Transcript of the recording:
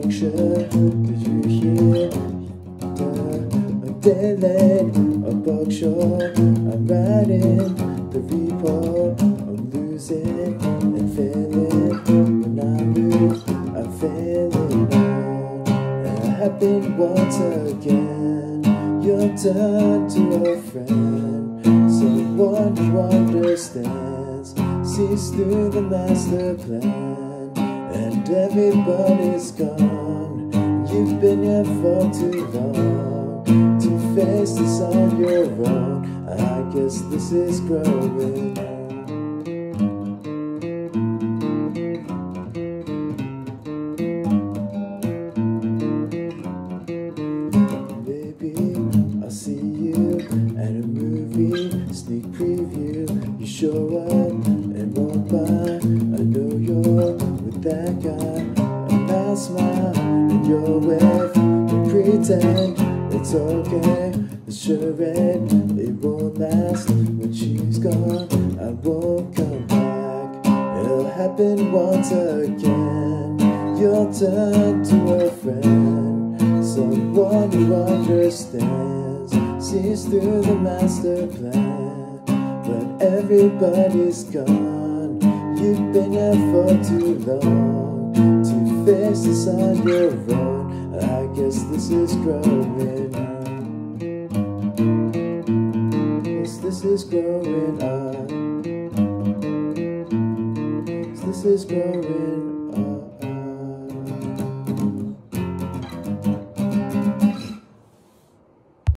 and structure. Did you hear the late, a buckshot? I'm writing the report. I'm losing and failing. When I move, I'm failing on. And I happen once again. You're done to a friend. Someone who understands, sees through the master plan, and everybody's gone. Been here for too long to face this on your own. I guess this is growing. Baby, I'll see you at a movie sneak preview. You show up and walk by. I know you're with that guy, and I smile you're with. You pretend it's okay. It's sure it, it won't last. When she's gone, I won't come back. It'll happen once again. You'll turn to a friend. Someone who understands, sees through the master plan. But everybody's gone. You've been here for too long face this on your own. I guess this is growing up. Yes, this is growing up. Yes, this is growing up.